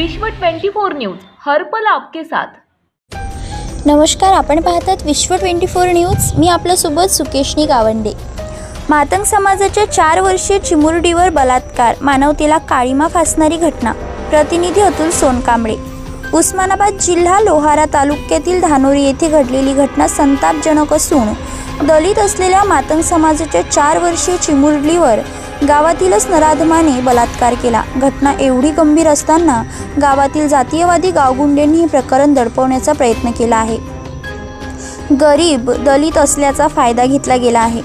विश्व 24 न्यूज हर पल आपके साथ. नमस्कार आपण पाहतात विश्व ट्वेंटी फोर न्यूज. मी आपल्यासोबत सुकेशनी गावंडे. मातंग समाजाच्या चार वर्षीय चिमुरडीवर बलात्कार मानवतेला काळीमा फासणारी घटना. प्रतिनिधी अतुल सोनकांबळे. उस्मानाबाद जिल्हा लोहारा तालुक्यातील धानोरी येथे घडलेली घटना संतापजनक असून दलित असलेल्या मातंग समाजाच्या चार वर्षीय चिमुरडीवर गावातीलच नराधमाने बलात्कार केला. घटना एवढी गंभीर असताना गावातील जातीयवादी गावगुंडेंनी हे प्रकरण दडपवण्याचा प्रयत्न केला आहे. गरीब दलित असल्याचा फायदा घेतला गेला आहे.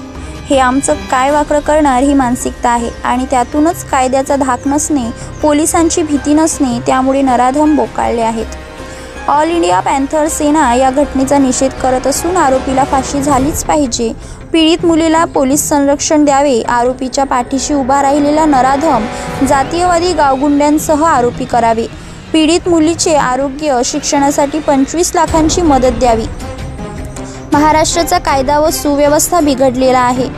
हे आमचं काय वाकडं करणार ही मानसिकता आहे आणि त्यातूनच कायद्याचा धाक नसणे पोलिसांची भीती नसणे त्यामुळे नराधम बोकाळले आहेत. ऑल इंडिया पॅन्थर सेना या घटनेचा निषेध करत असून आरोपीला फाशी झालीच पाहिजे. पीडित मुलीला पोलीस संरक्षण द्यावे आरोपीच्या पाठीशी उभा राहिलेला नराधम जातीयवादी गावगुंड्यांसह आरोपी करावे. पीडित मुलीचे आरोग्य शिक्षणासाठी पंचवीस लाखांची मदत द्यावी. महाराष्ट्राचा कायदा व सुव्यवस्था बिघडलेला आहे.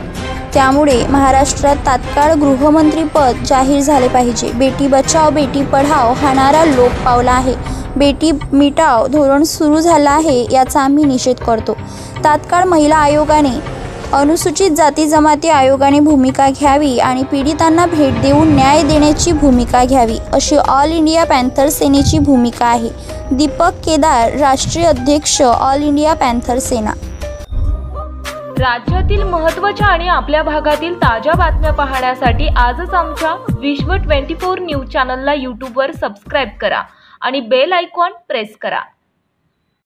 त्यामुळे महाराष्ट्रात तात्काळ गृहमंत्रीपद जाहीर झाले पाहिजे. बेटी बचाव बेटी पढाव हा नारा लोप पावला आहे. बेटी मिटाव धोरण सुरू झालं आहे याचा आम्ही निषेध करतो. तात्काळ महिला आयोगाने अनुसूचित जाती जमाती आयोगाने भूमिका घ्यावी आणि पीडितांना भेट देऊन न्याय देण्याची भूमिका घ्यावी अशी ऑल इंडिया पॅन्थर सेनेची भूमिका आहे. दीपक केदार राष्ट्रीय अध्यक्ष ऑल इंडिया पॅन्थर सेना. राज्यातील महत्त्वाच्या आणि आपल्या भागातील ताज्या बातम्या पाहण्यासाठी आजच आमच्या विश्व 24 न्यूज चॅनलला यूट्यूबवर सबस्क्राईब करा. आणि बेल आयकॉन प्रेस करा.